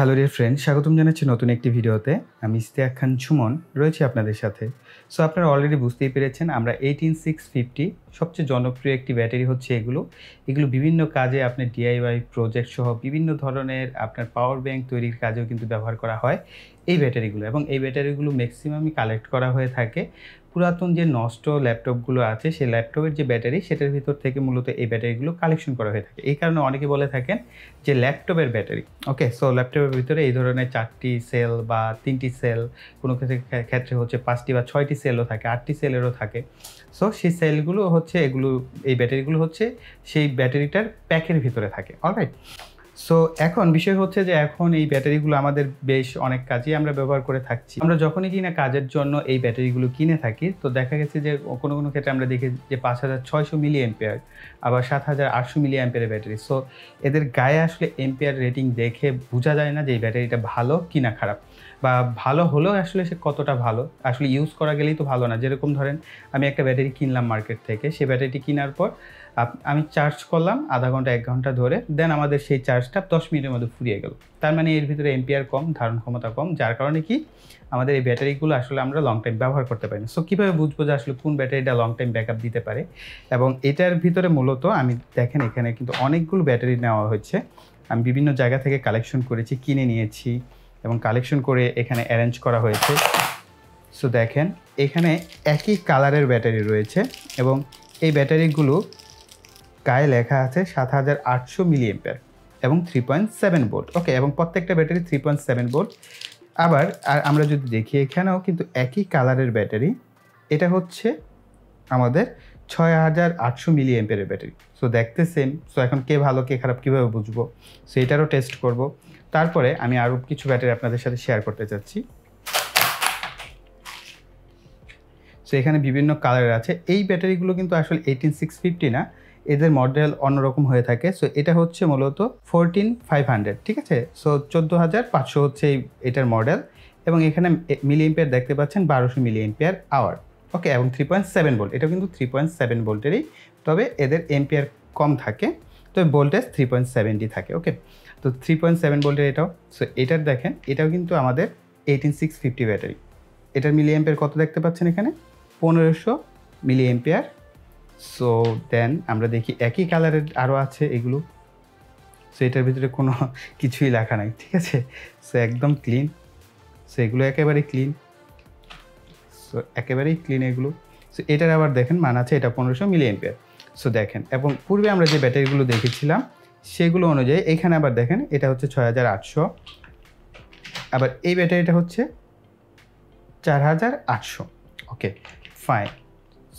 Hello dear friend স্বাগতম জানাচ্ছি নতুন একটি ভিডিওতে। আমি ইস্তিয়াক খান সুমন রয়েছি আপনাদের সাথে। সো আপনারা অলরেডি বুঝতেই পেরেছেন, আমরা এইটিন সিক্স ফিফটি সবচেয়ে জনপ্রিয় একটি ব্যাটারি হচ্ছে এগুলো। এগুলো বিভিন্ন কাজে আপনার ডিআইওয়াই প্রজেক্ট সহ বিভিন্ন ধরনের আপনার পাওয়ার ব্যাংক তৈরির কাজেও কিন্তু ব্যবহার করা হয় এই ব্যাটারিগুলো। এবং এই ব্যাটারিগুলো ম্যাক্সিমামই কালেক্ট করা হয়ে থাকে। পুরাতন যে নষ্ট ল্যাপটপগুলো আছে, সেই ল্যাপটপের যে ব্যাটারি, সেটার ভিতর থেকে মূলত এই ব্যাটারিগুলো কালেকশন করা হয়ে থাকে। এই কারণে অনেকে বলে থাকেন যে ল্যাপটপের ব্যাটারি। ওকে সো ল্যাপটপের ভিতরে এই ধরনের চারটি সেল বা তিনটি সেল, কোনো ক্ষেত্রে ক্ষেত্রে হচ্ছে পাঁচটি বা ছয়টি সেলও থাকে, আটটি সেলেরও থাকে। সো সেই সেলগুলো হচ্ছে, এগুলো, এই ব্যাটারিগুলো হচ্ছে সেই ব্যাটারিটার প্যাকের ভিতরে থাকে। অলরাইট সো এখন বিষয় হচ্ছে যে এখন এই ব্যাটারিগুলো আমাদের বেশ অনেক কাজেই আমরা ব্যবহার করে থাকছি। আমরা যখনই কিনা কাজের জন্য এই ব্যাটারিগুলো কিনে থাকি, তো দেখা গেছে যে কোনো কোনো ক্ষেত্রে আমরা দেখি যে পাঁচ হাজার ছয়শো মিলি এম্পেয়ার আবার সাত হাজার আটশো মিলি অ্যাম্পিয়ারের ব্যাটারি। সো এদের গায়ে আসলে এম্পেয়ার রেটিং দেখে বোঝা যায় না যে এই ব্যাটারিটা ভালো কিনা খারাপ। বা ভালো হলেও আসলে সে কতটা ভালো? আসলে ইউজ করা গেলেই তো ভালো না। যেরকম ধরেন, আমি একটা ব্যাটারি কিনলাম মার্কেট থেকে সেই ব্যাটারিটি কেনার পর আমি চার্জ করলাম আধা ঘণ্টা, এক ঘণ্টা ধরে দেন আমাদের সেই চার্জটা দশ মিনিটের মধ্যে ফুরিয়ে গেল। তার মানে এর ভিতরে এমপিআর কম, ধারণ ক্ষমতা কম, যার কারণে কি আমাদের এই ব্যাটারিগুলো আসলে আমরা লং টাইম ব্যবহার করতে পারি না। সো কীভাবে বুঝব যে আসলে কোন ব্যাটারিটা লং টাইম ব্যাকআপ দিতে পারে? এবং এটার ভিতরে মূলত আমি, দেখেন এখানে কিন্তু অনেকগুলো ব্যাটারি নেওয়া হচ্ছে আমি বিভিন্ন জায়গা থেকে কালেকশন করেছি, কিনে নিয়েছি। এবং কালেকশন করে এখানে অ্যারেঞ্জ করা হয়েছে। সো দেখেন, এখানে একই কালারের ব্যাটারি রয়েছে এবং এই ব্যাটারিগুলো গায়ে লেখা আছে সাত হাজার আটশো মিলি এম্পিয়ার এবং three point seven volt okay এবং প্রত্যেকটা battery three point seven volt আবার, আর আমরা যদি দেখি এখানেও কিন্তু একই কালারের ব্যাটারি এটা হচ্ছে আমাদের ছয় হাজার আটশো মিলি এম্পিয়ারের ব্যাটারি সো দেখতে সেম সো এখন কে ভালো, কে খারাপ কীভাবে বুঝব? সো এটারও টেস্ট করব। তারপরে আমি আরও কিছু ব্যাটারি আপনাদের সাথে শেয়ার করতে চাচ্ছি। সো এখানে বিভিন্ন কালারের আছে। এই ব্যাটারিগুলো কিন্তু আসলে এইটিন সিক্স ফিফটি না, এদের মডেল অন্যরকম হয়ে থাকে। সো এটা হচ্ছে মূলত ফোরটিন ফাইভ হান্ড্রেড ঠিক আছে? সো চোদ্দ হাজার পাঁচশো হচ্ছে এটার মডেল এবং এখানে মিলি এম্পিয়ার দেখতে পাচ্ছেন, বারোশো মিলি এম্পিয়ার আওয়ার ওকে এবং থ্রি পয়েন্ট সেভেন ভোল্ট এটা কিন্তু থ্রি পয়েন্ট সেভেন ভোল্টেরই তবে এদের এম্পিয়ার কম থাকে। তবে ভোল্টেজ থ্রি পয়েন্ট সেভেনটি থাকে। ওকে তো থ্রি পয়েন্ট সেভেন ভোল্টের এটাও। সো এটার দেখেন, এটাও কিন্তু আমাদের এইটিন সিক্স ফিফটি ব্যাটারি। এটার মিলি এম্পিয়ার কত দেখতে পাচ্ছেন এখানে? পনেরোশো মিলি এম্পিয়ার সো দেন আমরা দেখি একই কালারের আরও আছে এগুলো। সো এটার ভিতরে কোনো কিছুই লেখা নাই, ঠিক আছে? সো একদম ক্লিন সো এগুলো একেবারেই ক্লিন সো একেবারেই ক্লিন এগুলো। সো এটার আবার দেখেন মান আছে, এটা পনেরোশো মিলি এম্পিয়ার সো দেখেন, এবং পূর্বে আমরা যে ব্যাটারিগুলো দেখেছিলাম সেগুলো অনুযায়ী, এখানে আবার দেখেন, এটা হচ্ছে ছয় হাজার আটশো। আবার এই ব্যাটারিটা হচ্ছে চার হাজার আটশো। ওকে, ফাইন।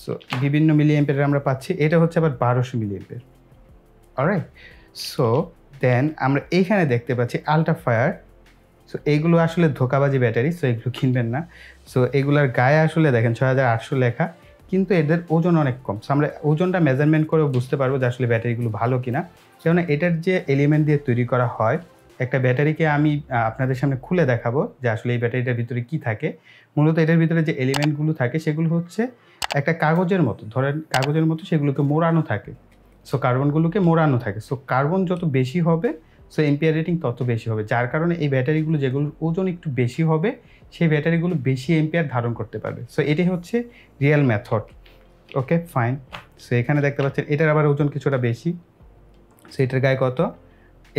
সো বিভিন্ন মিলি এম্পের আমরা পাচ্ছি, এটা হচ্ছে আবার বারোশো milliampere alright so then আমরা এইখানে দেখতে পাচ্ছি আলট্রা ফায়ার সো এইগুলো আসলে ধোকাবাজি ব্যাটারি সো এগুলো কিনবেন না। সো এগুলোর গায়ে আসলে দেখেন ছয় হাজার আটশো লেখা, কিন্তু এদের ওজন অনেক কম। সো আমরা ওজনটা মেজারমেন্ট করেও বুঝতে পারব যে আসলে ব্যাটারিগুলো ভালো কিনা। কেননা এটার যে এলিমেন্ট দিয়ে তৈরি করা হয়, একটা ব্যাটারিকে আমি আপনাদের সামনে খুলে দেখাবো যে আসলে এই ব্যাটারিটার ভিতরে কি থাকে। মূলত এটার ভিতরে যে এলিমেন্টগুলো থাকে সেগুলো হচ্ছে একটা কাগজের মতো, ধরেন কাগজের মতো সেগুলোকে মোড়ানো থাকে। সো কার্বনগুলোকে মোড়ানো থাকে। সো কার্বন যত বেশি হবে সো এম্পিয়ার রেটিং তত বেশি হবে। যার কারণে এই ব্যাটারিগুলো যেগুলোর ওজন একটু বেশি হবে, সেই ব্যাটারিগুলো বেশি এম্পিয়ার ধারণ করতে পারবে। সো এটি হচ্ছে real method okay fine so এখানে দেখতে পাচ্ছেন, এটার আবার ওজন কিছুটা বেশি। সো এটার গায়ে কত?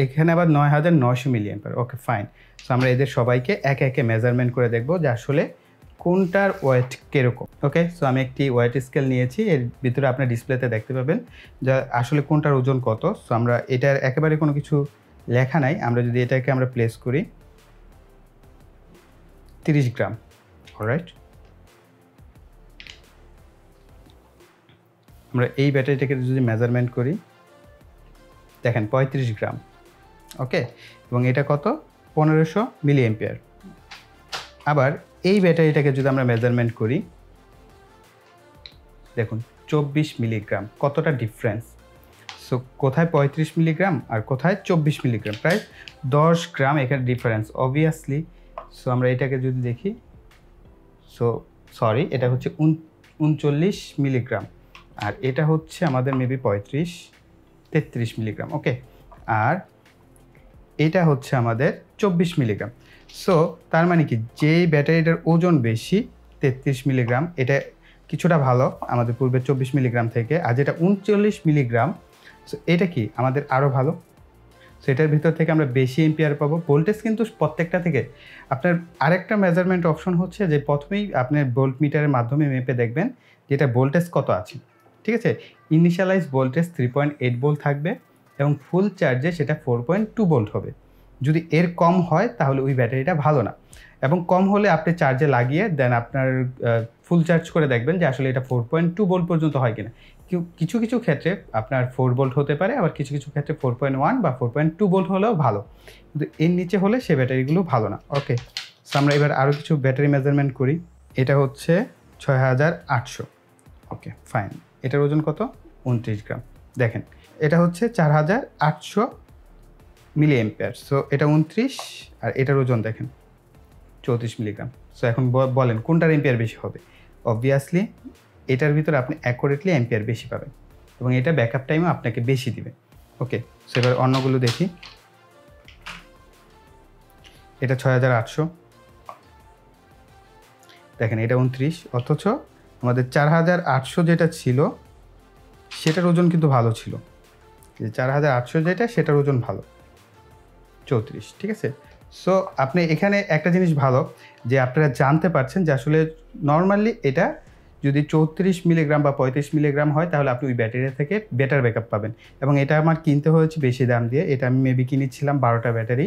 এখানে আবার নয় হাজার নয়শো million per okay fine so আমরা এদের সবাইকে একে একে মেজারমেন্ট করে দেখব যে আসলে কোনটার ওয়েট কীরকম। ওকে সো আমি একটি ওয়েট স্কেল নিয়েছি। এর ভিতরে আপনার ডিসপ্লেতে দেখতে পাবেন যা আসলে কোনটার ওজন কত। সো আমরা এটার একেবারে কোনো কিছু লেখা নাই। আমরা যদি এটাকে আমরা প্লেস করি, তিরিশ গ্রাম। রাইট আমরা এই ব্যাটারিটাকে যদি মেজারমেন্ট করি দেখেন পঁয়ত্রিশ গ্রাম। ওকে? এবং এটা কত? পনেরোশো মিলি এম্পিয়ার আবার এই ব্যাটারিটাকে যদি আমরা মেজারমেন্ট করি, দেখুন চব্বিশ মিলিগ্রাম, কতটা ডিফারেন্স সো কোথায় পঁয়ত্রিশ মিলিগ্রাম আর কোথায় চব্বিশ মিলিগ্রাম? প্রায় দশ গ্রাম এখানে ডিফারেন্স অবভিয়াসলি সো আমরা এটাকে যদি দেখি সো সরি এটা হচ্ছে উন, উনচল্লিশ মিলিগ্রাম। আর এটা হচ্ছে আমাদের মেবি পঁয়ত্রিশ তেত্রিশ মিলিগ্রাম, ওকে? আর এটা হচ্ছে আমাদের চব্বিশ মিলিগ্রাম। সো তার মানে কি? যেই ব্যাটারিটার ওজন বেশি, তেত্রিশ মিলিগ্রাম, এটা কিছুটা ভালো আমাদের পূর্বে চব্বিশ মিলিগ্রাম থেকে। আর যেটা উনচল্লিশ মিলিগ্রাম সো এটা কি? আমাদের আরও ভালো। সো এটার ভিতর থেকে আমরা বেশি এম্পিয়ার পাবো। ভোল্টেজ কিন্তু প্রত্যেকটা থেকে। আপনার আরেকটা মেজারমেন্ট অপশন হচ্ছে যে, প্রথমেই আপনার ভোল্ট মিটারের মাধ্যমে মেপে দেখবেন যে, এটা ভোল্টেজ কত আছে। ঠিক আছে? Initialize voltage three point eight volt থাকবে এবং ফুল চার্জে সেটা ফোর পয়েন্ট টু ভোল্ট হবে। যদি এর কম হয়, তাহলে ওই ব্যাটারিটা ভালো না। এবং কম হলে আপনি চার্জে লাগিয়ে দেন আপনার ফুল চার্জ করে দেখবেন যে আসলে এটা ফোর পয়েন্ট টু ভোল্ট পর্যন্ত হয় কিনা। কিছু কিছু ক্ষেত্রে আপনার ফোর ভোল্ট হতে পারে, আবার কিছু কিছু ক্ষেত্রে ফোর পয়েন্ট ওয়ান বা ফোর পয়েন্ট টু ভোল্ট হলেও ভালো। কিন্তু এর নিচে হলে সে ব্যাটারিগুলো ভালো না। ওকে সো আমরা এবার আরও কিছু ব্যাটারি মেজারমেন্ট করি। এটা হচ্ছে ছয় হাজার আটশো। ওকে ফাইন এটার ওজন কত? উনত্রিশ গ্রাম। দেখেন, এটা হচ্ছে চার হাজার আটশো মিলি এম্পিয়ার সো এটা উনত্রিশ আর এটার ওজন দেখেন, চৌত্রিশ মিলিগ্রাম। সো এখন বলেন, কোনটার এম্পিয়ার বেশি হবে? অবভিয়াসলি এটার ভিতরে আপনি অ্যাকোরেটলি এম্পিয়ার বেশি পাবেন এবং এটা ব্যাকআপ টাইমও আপনাকে বেশি দিবে। ওকে সো এবার অন্যগুলো দেখি। এটা ছয় হাজার আটশো। দেখেন, এটা উনত্রিশ, অথচ আমাদের চার হাজার আটশো যেটা ছিল, সেটার ওজন কিন্তু ভালো ছিল। চার হাজার আটশো যেটা, সেটার ওজন ভালো। চৌত্রিশ, ঠিক আছে? সো আপনি এখানে একটা জিনিস ভালো, যে আপনারা জানতে পারছেন যে আসলে নর্মালি এটা যদি চৌত্রিশ মিলিগ্রাম বা পঁয়ত্রিশ মিলিগ্রাম হয়, তাহলে আপনি ওই ব্যাটারি থেকে বেটার ব্যাকআপ পাবেন। এবং এটা আমার কিনতে হয়েছে বেশি দাম দিয়ে। এটা আমি মেবি কিনেছিলাম বারোটা ব্যাটারি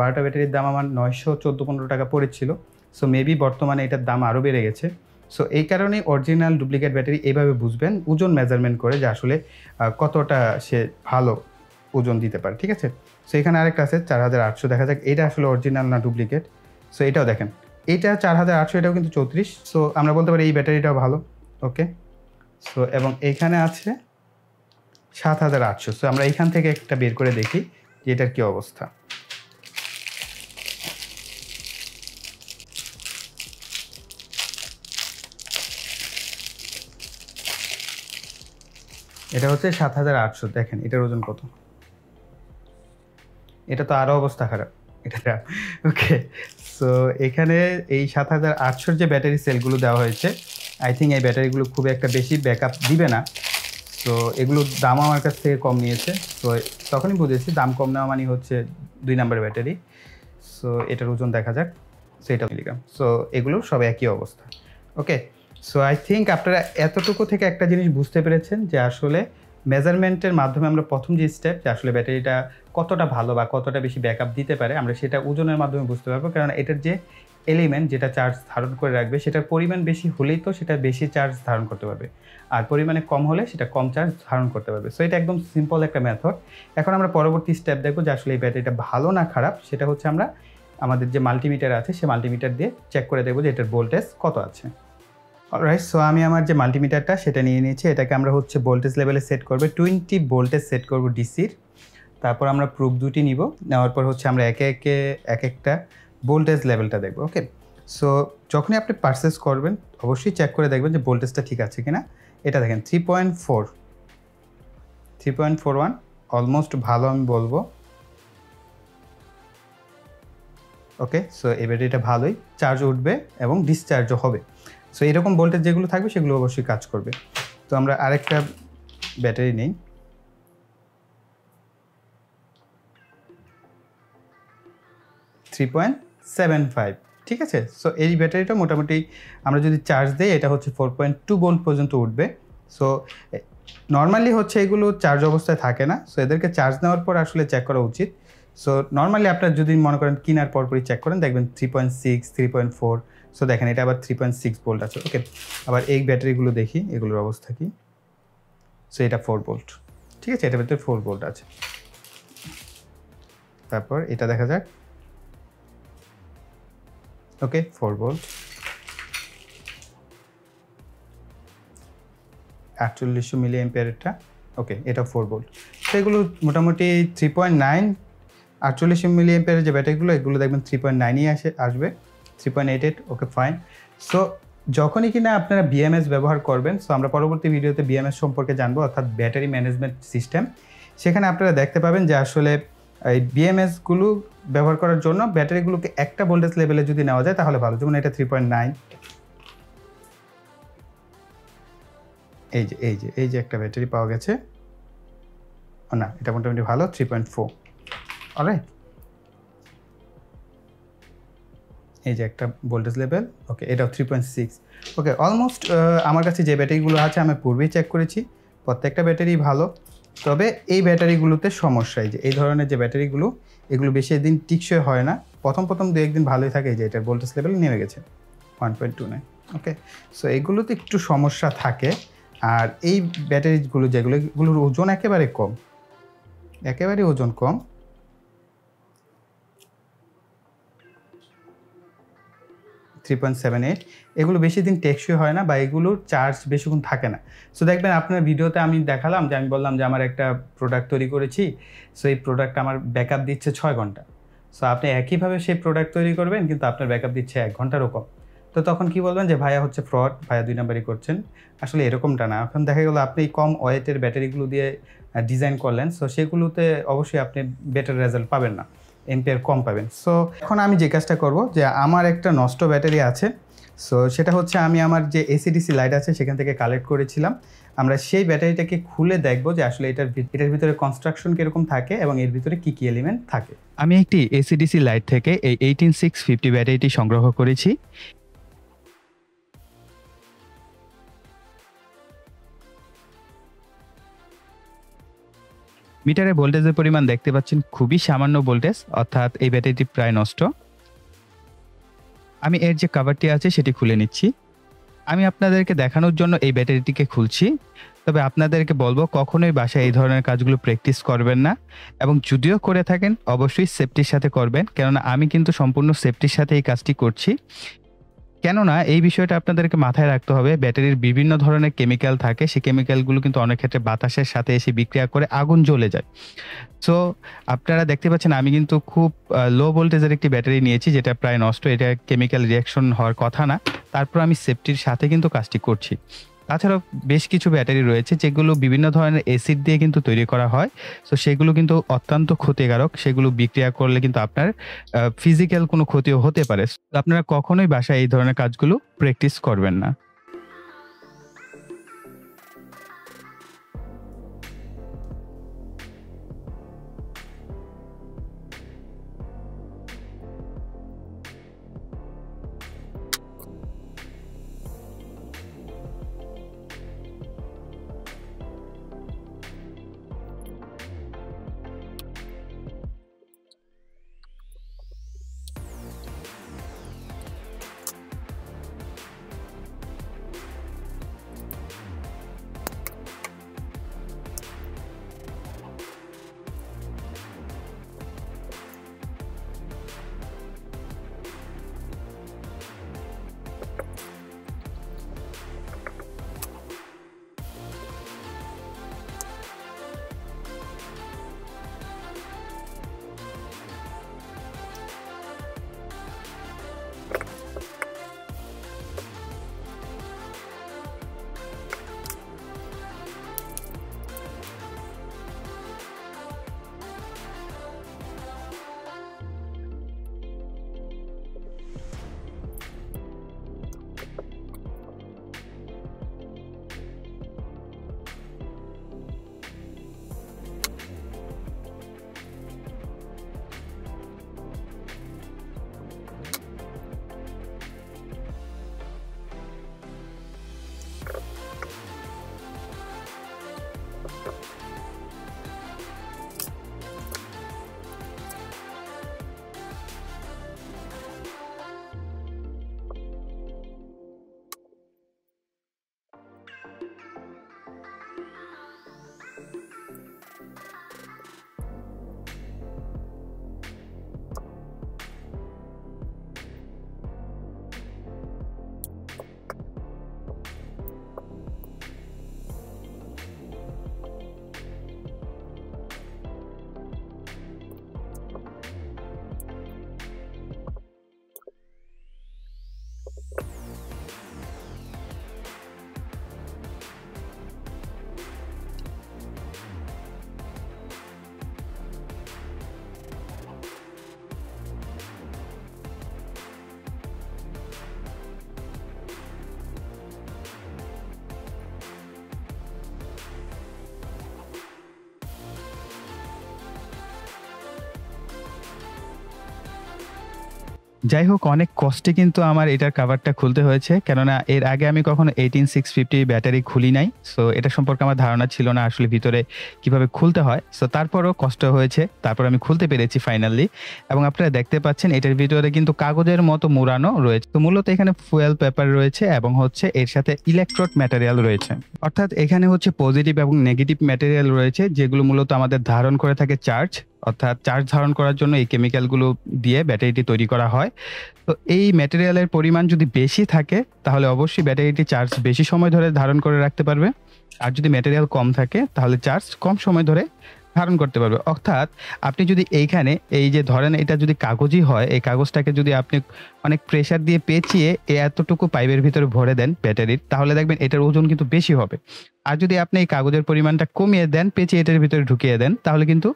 বারোটা ব্যাটারির দাম আমার নয়শো চোদ্দ পনেরো টাকা পড়েছিল। সো মেবি বর্তমানে এটার দাম আরও বেড়ে গেছে। সো এই কারণে অরিজিনাল ডুপ্লিকেট ব্যাটারি এইভাবে বুঝবেন, ওজন মেজারমেন্ট করে যে আসলে কতটা সে ভালো ওজন দিতে পারে, ঠিক আছে? সো এখানে আরেকটা আছে, চার হাজার আটশো। দেখা যাক, এটা আসলে অরিজিনাল না ডুপ্লিকেট সো এটাও দেখেন। এটা চার হাজার আটশো, এটাও কিন্তু চৌত্রিশ। সো আমরা বলতে পারি এই ব্যাটারিটাও ভালো ওকে সো এবং এইখানে আছে সাত হাজার আটশো। সো আমরা এইখান থেকে একটা বের করে দেখি যে এটার কী অবস্থা। এটা হচ্ছে সাত হাজার আটশো, দেখেন, এটার ওজন কত? এটা তো আরও অবস্থা খারাপ। এটা ওকে সো এখানে এই সাত হাজার আটশোর যে ব্যাটারি সেলগুলো দেওয়া হয়েছে আই থিঙ্ক এই ব্যাটারিগুলো খুব একটা বেশি ব্যাকআপ দিবে না। তো এগুলোর দাম আমার কাছ থেকে কম নিয়েছে। তো তখনই বুঝেছি, দাম কম নেওয়া মানে হচ্ছে দুই নাম্বার ব্যাটারি। সো এটার ওজন দেখা যাক। সেটা মিলিগ্রাম। সো এগুলো সব একই অবস্থা। ওকে সো আই থিঙ্ক আপনারা এতটুকু থেকে একটা জিনিস বুঝতে পেরেছেন যে আসলে মেজারমেন্টের মাধ্যমে আমরা প্রথম যে স্টেপ যে আসলে ব্যাটারিটা কতটা ভালো বা কতটা বেশি ব্যাকআপ দিতে পারে, আমরা সেটা ওজনের মাধ্যমে বুঝতে পারব। কারণ এটার যে এলিমেন্ট যেটা চার্জ ধারণ করে রাখবে, সেটার পরিমাণ বেশি হলেই তো সেটা বেশি চার্জ ধারণ করতে পারবে। আর পরিমাণে কম হলে সেটা কম চার্জ ধারণ করতে পারবে। সো এটা একদম সিম্পল একটা মেথড এখন আমরা পরবর্তী স্টেপ দেখব যে আসলে এই ব্যাটারিটা ভালো না খারাপ। সেটা হচ্ছে আমরা আমাদের যে মাল্টিমিটার আছে, সে মাল্টিমিটার দিয়ে চেক করে দেখব যে এটার ভোল্টেজ কত আছে। রাইট সো আমি আমার যে মাল্টিমিটারটা সেটা নিয়ে নিয়েছি, এটাকে আমরা হচ্ছে ভোল্টেজ লেভেলে সেট করবে টোয়েন্টি ভোল্টেজ সেট করব ডিসির তারপর আমরা প্রুফ দুটি নিব, নেওয়ার পর হচ্ছে আমরা একে একে, এক একটা ভোল্টেজ লেভেলটা দেখব ওকে সো যখনই আপনি পারচেস করবেন, অবশ্যই চেক করে দেখবেন যে ভোল্টেজটা ঠিক আছে কিনা। এটা দেখেন three point four three point four one almost ভালো আমি বলব। ওকে সো এই ব্যাটারিটা ভালোই চার্জ উঠবে এবং ডিসচার্জও হবে। সো এরকম ভোল্টেজ যেগুলো থাকবে, সেগুলো অবশ্যই কাজ করবে। তো আমরা আরেকটা ব্যাটারি নেই। থ্রি পয়েন্ট সেভেন ফাইভ ঠিক আছে? সো এই ব্যাটারিটা মোটামুটি আমরা যদি চার্জ দিই, এটা হচ্ছে ফোর পয়েন্ট টু ভোল্ট পর্যন্ত উঠবে। সো নর্মালি হচ্ছে এগুলো চার্জ অবস্থায় থাকে না। সো এদেরকে চার্জ নেওয়ার পর আসলে চেক করা উচিত। সো নর্মালি আপনার যদি মনে করেন কেনার পরপরই চেক করেন, দেখবেন three point six three point four so দেখেন, এটা আবার থ্রি পয়েন্ট সিক্স ভোল্ট আছে। ওকে আবার এই ব্যাটারিগুলো দেখি, এগুলোর অবস্থা কি? সো এটা ফোর ভোল্ট ঠিক আছে, এটার ভিতরে ফোর ভোল্ট আছে। তারপর এটা দেখা যাক। ওকে ফোর ভোল্ট আটচল্লিশশো মিলি এম্পিয়ারেরটা ওকে এটা ফোর ভোল্ট তো এগুলো মোটামুটি থ্রি পয়েন্ট নাইন আটচল্লিশশো মিলি এম্পিয়ারের যে ব্যাটারিগুলো, এগুলো দেখবেন থ্রি পয়েন্ট নাইনই আসে, আসবে। Three point eight eight okay fine so যখনই কিনা আপনারা বিএমএস ব্যবহার করবেন সো আমরা পরবর্তী ভিডিওতে বিএমএস সম্পর্কে জানব, অর্থাৎ ব্যাটারি ম্যানেজমেন্ট সিস্টেম সেখানে আপনারা দেখতে পাবেন যে আসলে, এই বিএমএসগুলো ব্যবহার করার জন্য ব্যাটারিগুলোকে একটা ভোল্টেজ লেভেলে যদি নেওয়া যায়, তাহলে ভালো। যেমন এটা থ্রি পয়েন্ট নাইন এই যে এই যে এই যে একটা ব্যাটারি পাওয়া গেছে। না, এটা মোটামুটি ভালো থ্রি পয়েন্ট ফোর অলরাইট এই যে একটা ভোল্টেজ লেভেল ওকে এটাও three point six okay almost আমার কাছে যে ব্যাটারিগুলো আছে আমি পূর্বেই চেক করেছি, প্রত্যেকটা ব্যাটারি ভালো। তবে এই ব্যাটারিগুলোতে সমস্যা যে, এই ধরনের যে ব্যাটারিগুলো, এগুলো বেশি দিন টিকসই হয় না। প্রথম প্রথম দু একদিন ভালোই থাকে যে, এটার ভোল্টেজ লেভেল নেমে গেছে one point two nine okay so এগুলোতে একটু সমস্যা থাকে। আর এই ব্যাটারিগুলো যেগুলো, এগুলোর ওজন একেবারে কম, একেবারে ওজন কম। থ্রি পয়েন্ট সেভেন এইট এগুলো বেশি দিন টেকসই হয় না বা এগুলোর চার্জ বেশিক্ষণ থাকে না। সো দেখবেন আপনার ভিডিওতে আমি দেখালাম যে আমি বললাম যে আমার একটা প্রোডাক্ট তৈরি করেছি সো এই প্রোডাক্ট আমার ব্যাকআপ দিচ্ছে ছয় ঘণ্টা। সো আপনি একইভাবে সেই প্রোডাক্ট তৈরি করবেন, কিন্তু আপনার ব্যাকআপ দিচ্ছে এক ঘন্টারও কম তো তখন কি বলবেন যে ভাইয়া হচ্ছে ফ্রড ভাইয়া দুই নাম্বারই করছেন। আসলে এরকমটা না। এখন দেখা গেলো আপনি কম ওয়েটের ব্যাটারিগুলো দিয়ে ডিজাইন করলেন সো সেগুলোতে অবশ্যই আপনি বেটার রেজাল্ট পাবেন না। এমপিআর কম পাবেন। সো এখন আমি যে কাজটা করব যে আমার একটা নষ্ট ব্যাটারি আছে। সো সেটা হচ্ছে আমি আমার যে এসিডিসি লাইট আছে সেখান থেকে কালেক্ট করেছিলাম। আমরা সেই ব্যাটারিটাকে খুলে দেখব যে আসলে এটার এটার ভিতরে কনস্ট্রাকশন কীরকম থাকে এবং এর ভিতরে কী কী এলিমেন্ট থাকে। আমি একটি এসিডিসি লাইট থেকে এই এইটিন সিক্স ফিফটি ব্যাটারিটি সংগ্রহ করেছি। মিটারে ভোল্টেজের পরিমাণ দেখতে পাচ্ছেন খুবই সামান্য ভোল্টেজ, অর্থাৎ এই ব্যাটারিটি প্রায় নষ্ট। আমি এর যে কাভারটি আছে সেটি খুলে নিচ্ছি। আমি আপনাদেরকে দেখানোর জন্য এই ব্যাটারিটিকে খুলছি। তবে আপনাদেরকে বলব, কখনোই বাসায় এই ধরনের কাজগুলো প্র্যাকটিস করবেন না। এবং যদিও করে থাকেন, অবশ্যই সেফটির সাথে করবেন। কেননা আমি কিন্তু সম্পূর্ণ সেফটির সাথে এই কাজটি করছি। কেননা এই বিষয়টা আপনাদেরকে মাথায় রাখতে হবে, ব্যাটারির বিভিন্ন ধরনের কেমিক্যাল থাকে, সেই কেমিক্যালগুলো কিন্তু অনেক ক্ষেত্রে বাতাসের সাথে এসে বিক্রিয়া করে আগুন জ্বলে যায়। সো আপনারা দেখতে পাচ্ছেন আমি কিন্তু খুব লো ভোল্টেজের একটি ব্যাটারি নিয়েছি, যেটা প্রায় নষ্ট, এটা কেমিক্যাল রিয়াকশন হওয়ার কথা না। তারপর আমি সেফটির সাথে কিন্তু কাজটি করছি। তাছাড়াও বেশ কিছু ব্যাটারি রয়েছে যেগুলো বিভিন্ন ধরনের এসিড দিয়ে কিন্তু তৈরি করা হয়। সো সেগুলো কিন্তু অত্যন্ত ক্ষতিকারক। সেগুলো বিক্রিয়া করলে কিন্তু আপনার ফিজিক্যাল কোনো ক্ষতিও হতে পারে। আপনারা কখনোই বাসায় এই ধরনের কাজগুলো প্র্যাকটিস করবেন না। যাই হোক অনেক কষ্টে কিন্তু আমার এটার কাভারটা খুলতে হয়েছে। কেননা এর আগে আমি কখনো এইটিন সিক্স ফিফটি ব্যাটারি খুলি নাই। সো এটা সম্পর্কে আমার ধারণা ছিল না আসলে ভিতরে কীভাবে খুলতে হয়। সো তারপরও কষ্ট হয়েছে। তারপর আমি খুলতে পেরেছি ফাইনালি এবং আপনারা দেখতে পাচ্ছেন, এটার ভিতরে কিন্তু কাগজের মতো মোড়ানো রয়েছে। তো মূলত এখানে ফুয়েল পেপার রয়েছে এবং হচ্ছে এর সাথে ইলেকট্রোড ম্যাটেরিয়াল রয়েছে। অর্থাৎ এখানে হচ্ছে পজিটিভ এবং নেগেটিভ ম্যাটেরিয়াল রয়েছে, যেগুলো মূলত আমাদের ধারণ করে থাকে চার্জ অর্থাৎ চার্জ ধারণ করার জন্য এই কেমিক্যালগুলো দিয়ে ব্যাটারিটি তৈরি করা হয়। তো এই ম্যাটেরিয়ালের পরিমাণ যদি বেশি থাকে, তাহলে অবশ্যই ব্যাটারিটি চার্জ বেশি সময় ধরে ধারণ করে রাখতে পারবে। আর যদি ম্যাটেরিয়াল কম থাকে, তাহলে চার্জ কম সময় ধরে ধারণ করতে পারবে। অর্থাৎ আপনি যদি এইখানে, এই যে ধরেন এটা যদি কাগজই হয়, এই কাগজটাকে যদি আপনি অনেক প্রেশার দিয়ে পেঁচিয়ে এতটুকু পাইপের ভিতরে ভরে দেন ব্যাটারির তাহলে দেখবেন এটার ওজন কিন্তু বেশি হবে। আর যদি আপনি এই কাগজের পরিমাণটা কমিয়ে দেন, পেঁচিয়ে এটার ভিতরে ঢুকিয়ে দেন, তাহলে কিন্তু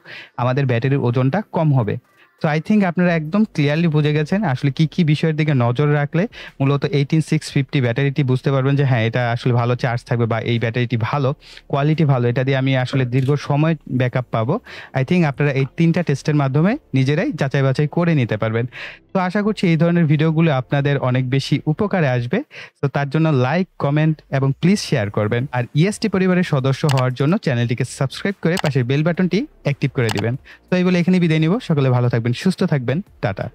আমাদের ব্যাটারির ওজনটা কম হবে। তো আই থিঙ্ক আপনারা একদম ক্লিয়ারলি বুঝে গেছেন আসলে কি কি বিষয়ের দিকে নজর রাখলে মূলত এইটিন সিক্স ফিফটি ব্যাটারিটি বুঝতে পারবেন যে হ্যাঁ এটা আসলে ভালো চার্জ থাকবে বা এই ব্যাটারিটি ভালো কোয়ালিটি ভালো। এটা দিয়ে আমি আসলে দীর্ঘ সময় ব্যাকআপ পাবো। আই থিঙ্ক আপনারা এই তিনটা টেস্টের মাধ্যমে নিজেরাই যাচাই বাছাই করে নিতে পারবেন। তো আশা করছি এই ধরনের ভিডিওগুলো আপনাদের অনেক বেশি উপকারে আসবে। তো তার জন্য লাইক কমেন্ট এবং প্লিজ শেয়ার করবেন। আর ইএসটি পরিবারের সদস্য হওয়ার জন্য চ্যানেলটিকে সাবস্ক্রাইব করে পাশের বেল বাটনটি অ্যাক্টিভ করে দিবেন। তো এই বলে এখানে বিদায় নিব। সকলে ভালো থাকবেন সুস্থ থাকবেন টাটা।